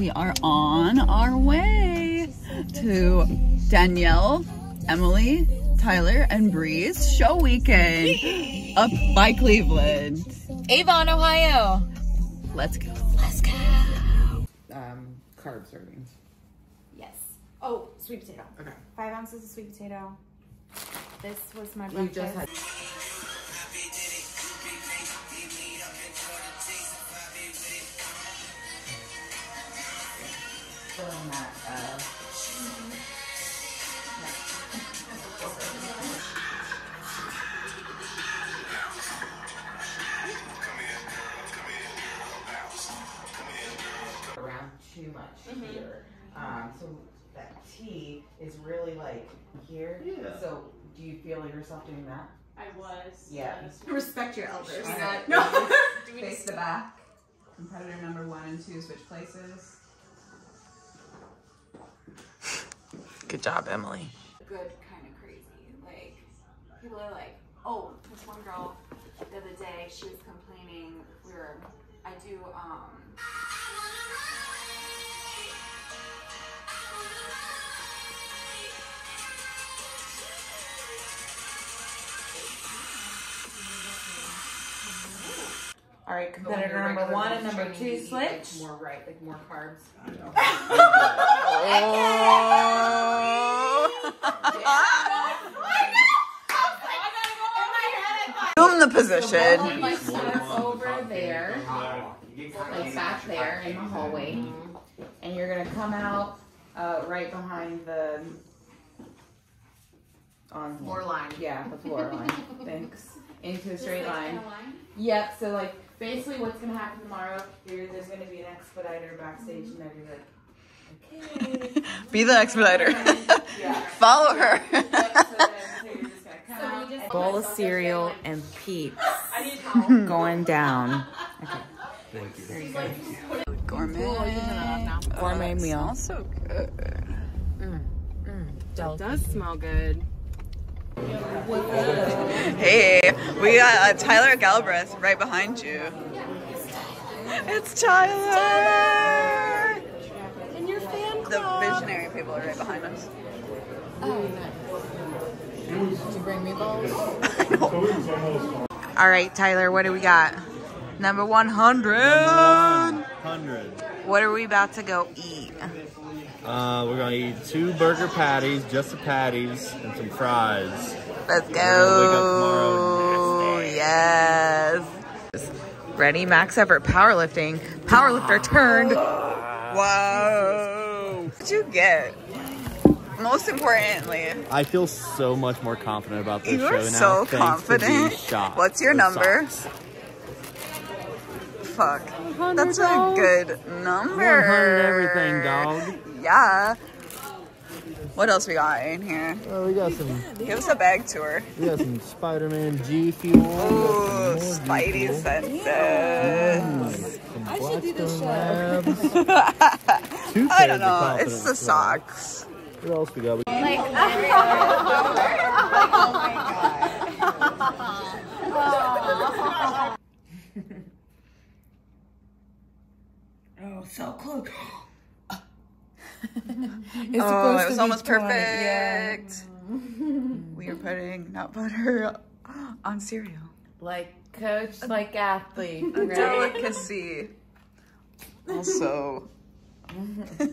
We are on our way to Danielle, Emily, Tyler, and Bree's show weekend up by Cleveland. Avon, Ohio. Let's go. Let's go. Um, carb servings. Yes. Oh, sweet potato. Okay. Five ounces of sweet potato. This was my We breakfast. Just had. That, uh, around too much here. Um, so that T is really like here. Yeah. So do you feel yourself doing that? I was. Yeah. Respect your elders. Alright. No. Face the back. Competitor number one and two switch places. Good job, Emily. Good, kind of crazy. Like, people are like, oh, this one girl the other day, she was complaining. We were, I do, um, All right, competitor number one and number two switch. more right, like more carbs. Boom the position. Like starts over there, like back there in the hallway, and you're gonna come out uh, right behind the on Floor line. Yeah, the floor line. Thanks. Into a straight line. Yep. So like basically, what's gonna happen tomorrow? Here, there's gonna be an expediter backstage, and then you're like, okay. Be the expediter. Yeah. Follow her. So then, so you're just gonna come out. just- and- bowl of cereal and peeps I need help. going down. Gourmet. Gourmet meal. Smells so good. Mm, mm. does smell good. Hey, we got uh, Tyler Galbraith right behind you. It's Tyler. And your fan The visionary people are right behind us. bring me both All right, Tyler, what do we got? Number 100. 100. What are we about to go eat? Uh, we're gonna eat two burger patties, just the patties, and some fries. Let's We're gonna wake up tomorrow go. Yes. Ready, max effort powerlifting. Powerlifter turned. Whoa. What'd you get? Most importantly, I feel so much more confident about this You show are now. so thanks to confident. What's your number? socks. fuck. That's a good number. 100 everything, dog. Yeah. What else we got in here? Oh, we got some. Give us a bag tour. We got some Spider-Man G Fuel. we got some Ooh, more G Spidey Fuel, senses. Some Blackstone Labs. Two I don't know. It's the socks. socks. What else we got? We oh, oh, so close. oh, it was almost perfect. We are putting nut butter on cereal. Like coach, like athlete. Right? delicacy. Also.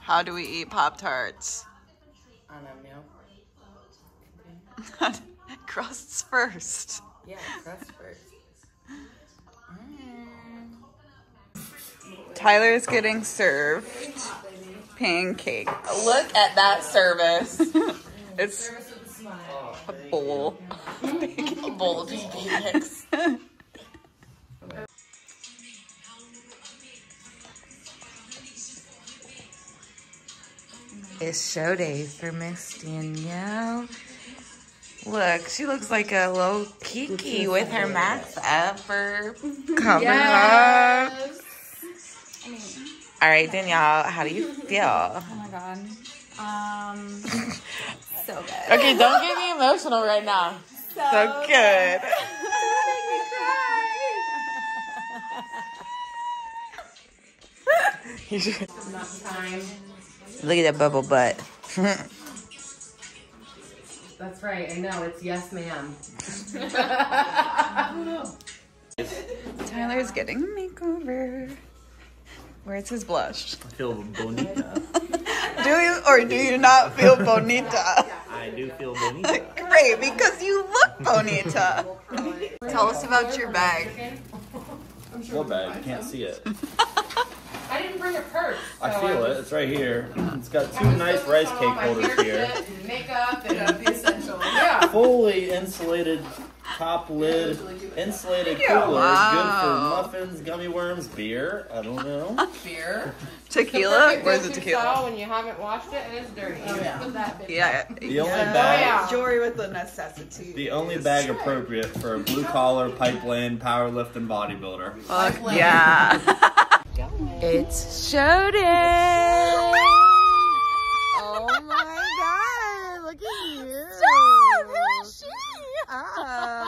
How do we eat Pop Tarts? On a meal. Crusts first. Yeah, crust first. Tyler's getting served pancakes. Look at that service. It's a bowl. A bowl of pancakes. It's show day for Miss Danielle. Look, she looks like a little Kiki with her max effort covered up. All right, Danielle, how do you feel? Oh my god. Um, so good. Okay, don't get me emotional right now. So good. You should- Enough time. Look at that bubble butt. That's right. I know. It's yes, ma'am. Tyler's getting a makeover. Where's his blush? I feel bonita. Do you or do you not feel bonita? I do feel bonita. Great, because you look bonita. Tell us about your bag. What bag? You can't see it. I didn't bring a purse. I so feel it. It's right here. It's got two nice rice cake holders here. shit and Makeup and the essentials. Yeah. Fully insulated top lid, insulated cooler, good for muffins, gummy worms, beer. I don't know. Beer. Tequila? Where's the tequila? style When you haven't washed it and it's dirty. Oh yeah. Put that. Yeah. The only yeah. bag- yeah. Jory with the necessity. The only bag appropriate for a blue collar, pipeline, powerlifting bodybuilder. Fuck yeah. It's showdown! Oh my god, look at you. Stop! Who is she? Oh.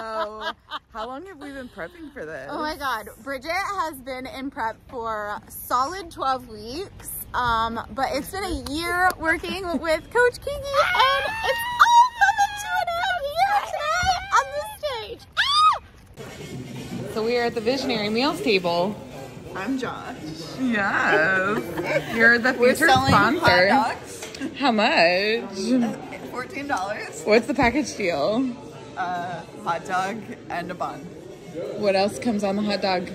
How long have we been prepping for this? Oh my god, Bridget has been in prep for solid 12 weeks. Um, but it's been a year working with Coach Kiki, and it's all coming to an end here today on this stage. Ah! So we are at the Visionary Meals table. I'm Josh. Yes. You're the We're featured selling sponsor. hot dogs. How much? Fourteen dollars. What's the package deal? Uh, hot dog and a bun. What else comes on the hot dog?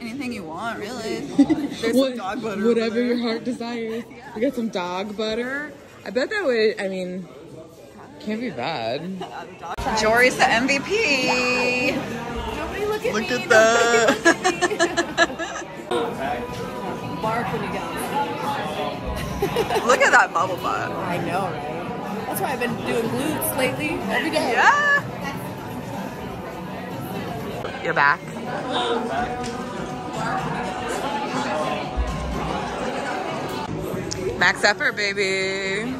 Anything you want, really. There's some dog butter. over whatever there. your heart desires. We got some dog butter. I bet that would, I mean, can't be bad. Jory's the MVP. Nobody look at Look me. at that. Mark when you get Look at that bubble butt. I know, right? That's why I've been doing glutes lately every day. Yeah. You're back. Max effort, baby.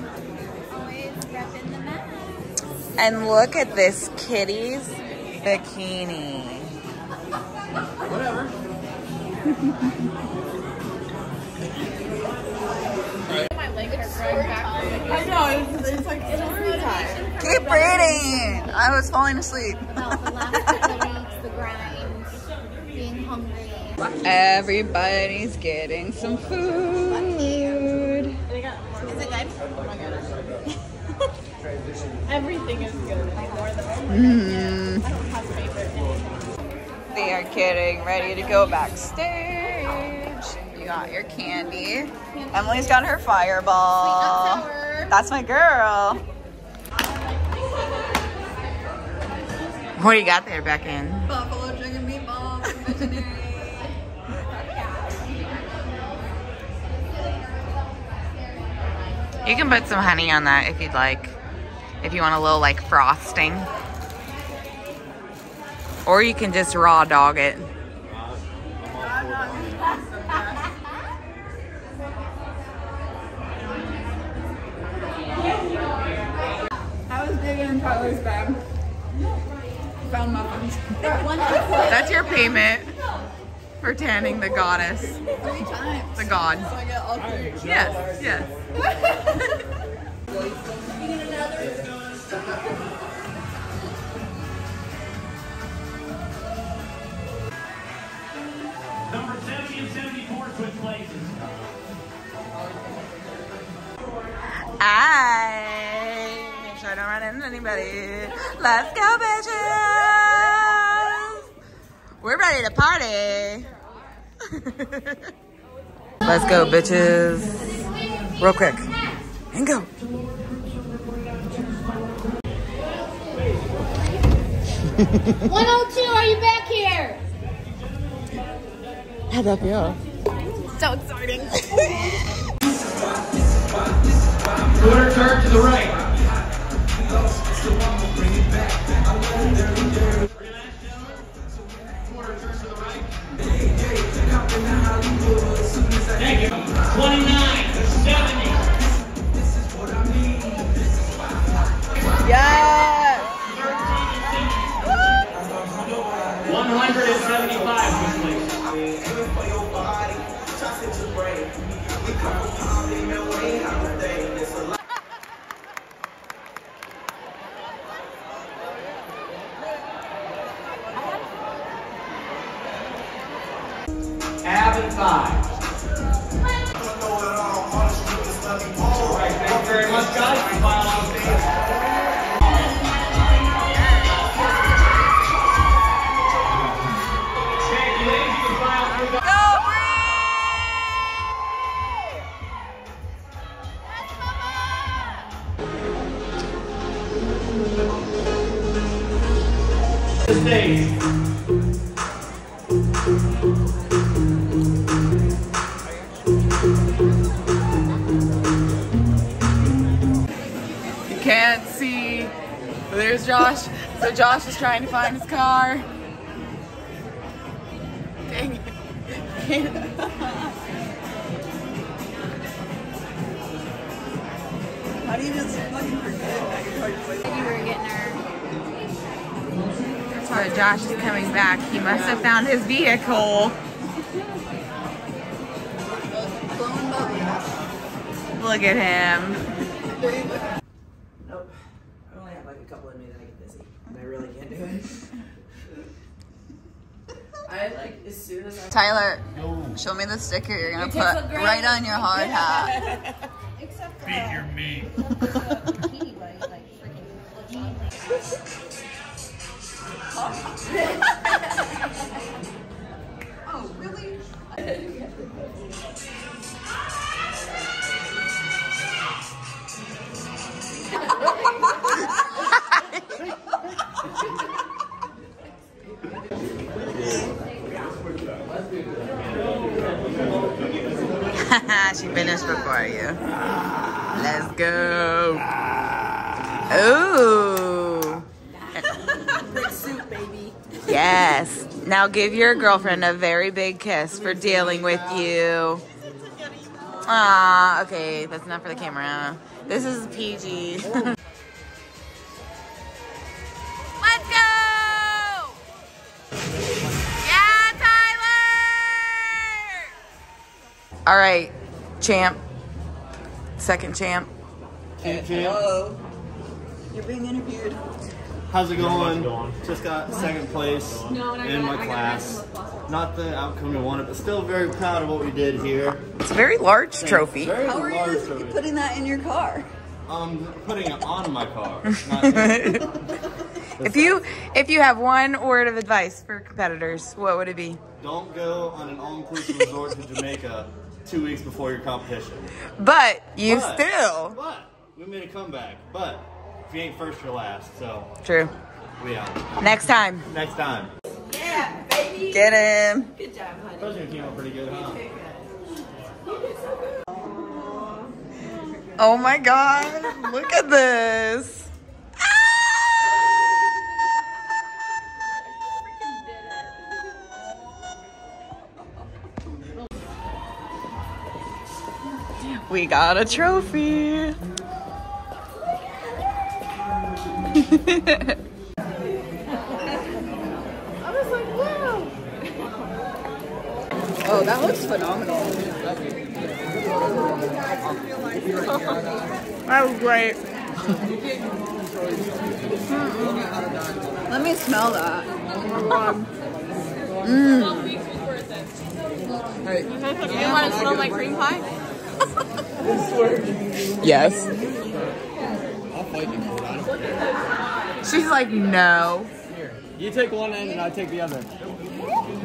And look at this kitty's bikini. I know. It's, it's like story time. Keep reading. I was falling asleep. About the last couple of weeks, the grind, being hungry. Everybody's getting some food. Is it good? Oh. Everything is good. More than I hmm. don't have favorite. They are getting ready to go backstage. You got your candy. Emily's got her fireball. That's my girl. What do you got there, Beckyn? Buffalo chicken meatballs. You can put some honey on that if you'd like. If you want a little like frosting. Or you can just raw dog it. I was digging in Tyler's bag. Found muffins. That's your payment for tanning the goddess. Three times. The god. So I all three. Yes, yes. Number 70 and 74 switch places. I make sure I don't run into anybody. Let's go, bitches! We're ready to party. Let's go, bitches. Real quick. And go. One oh two, are you back here? How'd that feel? So exciting. Quarter turn to the right. Josh is trying to find his car. Dang it. How do you just fucking forget? You were getting her. So Josh is coming back. He must have found his vehicle. Look at him. Nope. I only have like a couple in me that I get busy. And I really can't do it. I like as soon as I Tyler, show me the sticker you're gonna put right on your hard hat. Beat your meat. Oh, she finished before you. Let's go. Ooh. soup, baby. Yes. Now give your girlfriend a very big kiss for dealing with you. Ah, okay, that's not for the camera. This is PG. champ. Second champ. Champ, champ. Hello. You're being interviewed. How's it going? Just got second place in my class. Not the outcome we wanted, but still very proud of what we did here. It's a very large trophy. Very How are large you trophy. putting that in your car? I'm putting it on my car. Not. If you if you have one word of advice for competitors, what would it be? Don't go on an all-inclusive resort to Jamaica two weeks before your competition. But you But- still But we made a comeback. But if you ain't first, you're last. So true. we out. Next time, Next time. Yeah, baby. get him. Good job, honey. Those came out pretty good, huh? Oh my god! Look at this. We got a trophy. Oh, that looks phenomenal. That was great. Let me smell that. Mm. You want to smell my cream pie? Yes. She's like, no. You take one end and I take the other.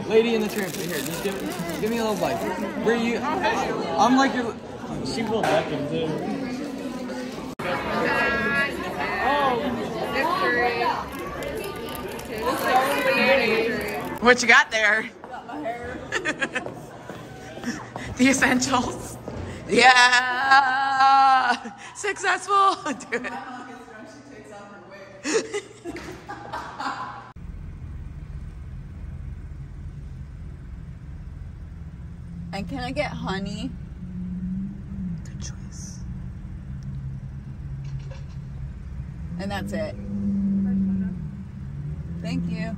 Lady in the trim. Here, just give, just give me a little bite. Where you? I'm like your. She will back him too. What you got there? the essentials. Yeah. Successful. Do it. And can I get honey? Good choice. And that's it. Thank you.